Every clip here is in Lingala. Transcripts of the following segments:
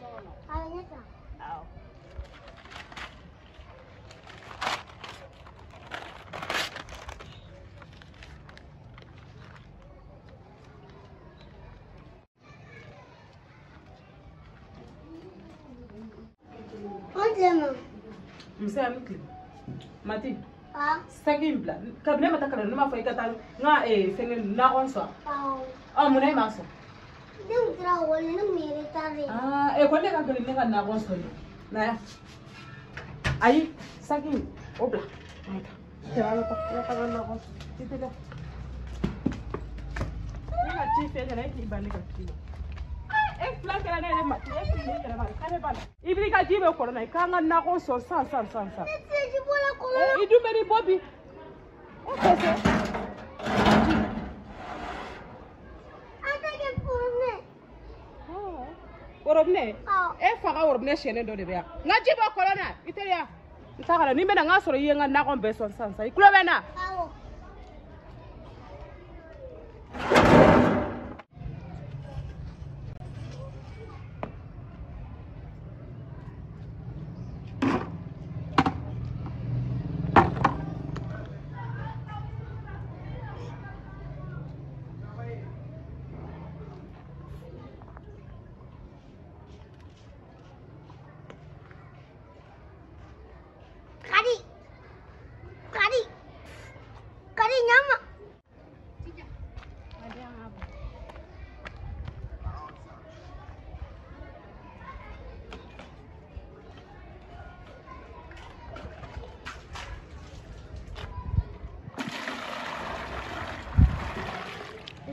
sono. Oh. Mzee mke. Mati. Ah. Sengin bla. Kabne matakala nima fa ikata nga eh sengin na onso. Ah. Ah munai maso. kira wani ni mere tare ah e ko ne ka gari ne ka na ko so na ayi saki obla ke ba ba ka ka na ko ti te ka ne ka ti fe ne ki ba ne ka ti e eh, fila kɛra ne yɛrɛ ma e fili ne yɛrɛ ma kare ba la i b'i ka ji bɛ kɔlɔn na i k'an ka nakɔ sɔn san san san san i dun bɛ ni bɔ bi e tɛ e eh, e se worobinɛ ah. e fa ka worobinɛ siyɛlen dɔ de bɛ yan nka ji bɔ kɔlɔn na i teliya n t'a ka na ni n bɛna n ka sɔrɔ i ye n ka nakɔ bɛɛ sɔn sisan sisan i tulo bɛ n na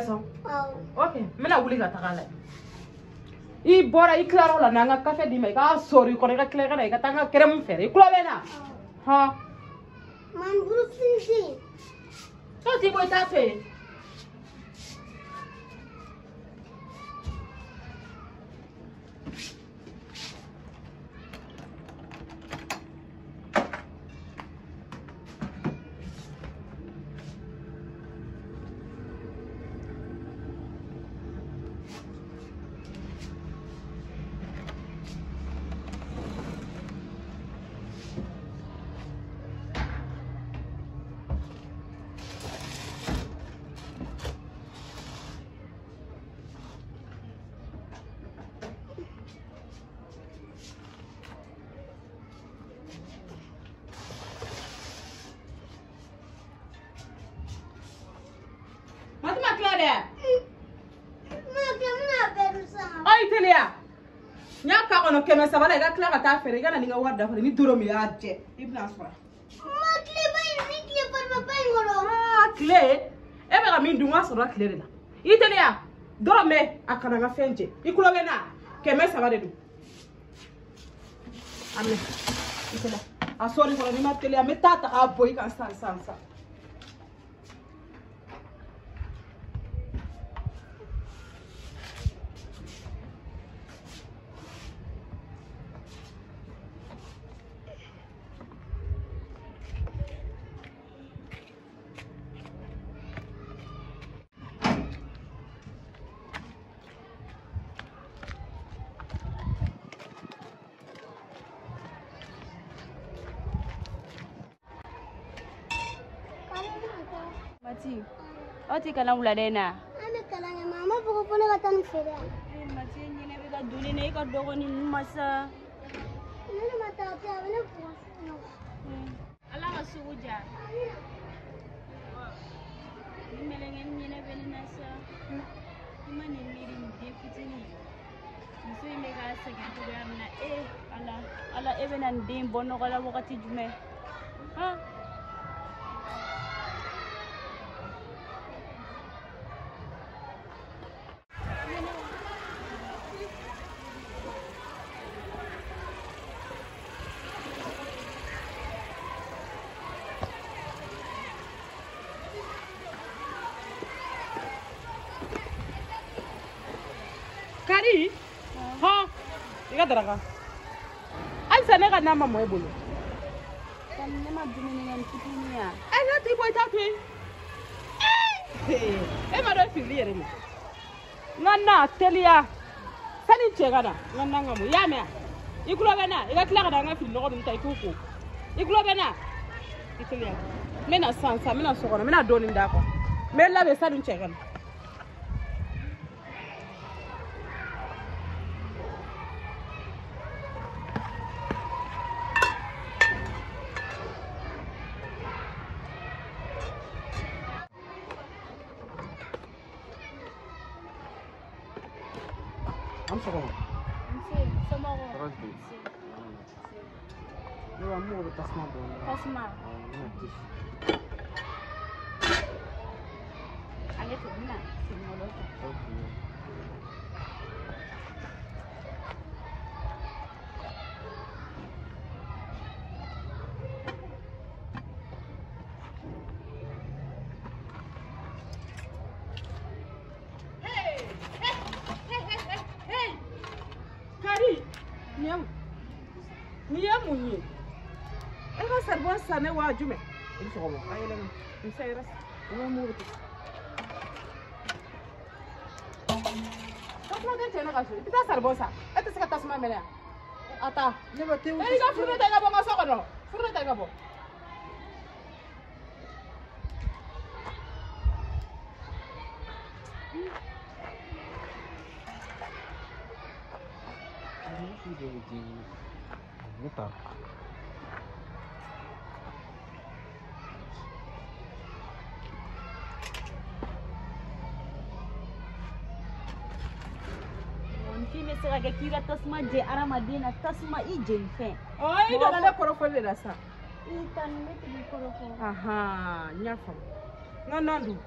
yɛrɛ sɔn ok n bɛna wuli ka taga la i bɔra i tilara o la n'an ka kafe d'i ma i k'a sɔri i kɔnɔ i ka tila i ka na i ka taa n ka t'i bɔ i teliya a yi teliya n y'a ah, k'a kɔnɔ kɛmɛ saba la i ka tila ka taa feere i ka na ni ka wari dafara ni doro min y'a jɛ i bɛna sɔrɔ tile e bɛ ka min dun ka sɔrɔ tile de la i teliya dɔrɔn bɛ a kana n ka fɛn jɛ i kulo bɛ na kɛmɛ saba de don a minɛ i teliya a sɔɔni kɔnɔ n'i ma teliya n bɛ taa ta k'a bɔ i kan sisan sisan sisan. mati aw tɛ kalan wulada in na an bɛ kalan kɛ ma a ma fɔ ko fɔ ne ka taa nin feere yan mati ɲinɛ bɛ ka donni na i e ka dɔgɔ ni nu ma sa ne ne ma taa tɛ a bɛ ne bugɔ ala ka sugu ja ni mɛlɛnkɛni ɲinɛ bɛ ne na sa i ma nin miiri nin den fitinin muso in bɛ k'a sɛgɛn cogoya min na e ala ala e bɛ na nin den bɔ nɔgɔ la wagati jumɛn han kari hɔ ah. i e ka daraka halisa ne ka n'a ma mɔ e bolo ne ma dumuni kɛ ni fitini ya ɛ n'a t'i bɔ i t'a to yen e ma dɔn firili yɛrɛ ma n ka e e na teliya sani cɛ ka na n ka na n ka mɔ i y'a mɛn i tulo bɛ na i ka tila ka na n ka fini nɔgɔ ninnu ta i k'u ko i tulo bɛ na i teliya n bɛ na sisan sisan n bɛ na so kɔnɔ n bɛ na dɔɔnin d'a kɔ n bɛ labɛn sani cɛ ka na. Quanto sono? Sono 30. Sì. Io amo che tasma buona. Tasma. Anche tu, no? Sì, molto. s a ne waa jume i s ɔ m a a y l a musa i rasa i mugu tigɛ t a s u m tɛ ne ka so i t a s a r b ɔ sa e t se ka t a s m a mɛnɛ a ta ne bɛ te i ka furu ta i a bɔ n a so kɔnɔ furu ta i a bɔ Ne t a me se ka kɛ k'i ka tasuma jɛ hadamaden na tasuma i jelifɛn i donna ne kɔrɔfɔli de la sa i tani ne tɛ k'i kɔrɔfɔ n y'a faamu n ka nan dun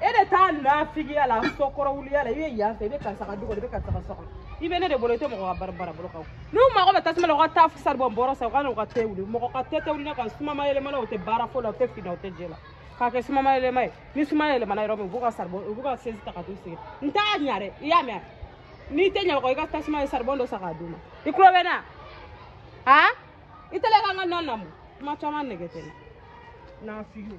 e de t'a nafigiya la sɔkɔrɔwuliya la i bɛ yan fɛ i bɛ karisa ka du kɔnɔ i bɛ karisa ka so kɔnɔ i bɛ ne de bolo i tɛ mɔgɔ ka bara bara bolo kan n'u mago bɛ tasuma la u ka taa sari bɔ bɔrɔ sa u ka n'u ka tɛ wuli mɔgɔ ka tɛ tɛ wuli ne kan sumama yɛlɛmana o tɛ baara foyi la o tɛ fina o tɛ jɛ la k'a kɛ sumama yɛlɛma ye ni sumama yɛlɛmana yɔrɔ min u b'u ka sari bɔ u b'u ka sezi ta ka t'u sigi n t'a ɲa dɛ i y'a mɛn n'i te ɲa kɔ i ka tasuma ye saribɔn dɔ sa k'a i tulo na a i tɛlɛ ka n ka nɔ namu kuma caman nɛgɛ n'a fiyo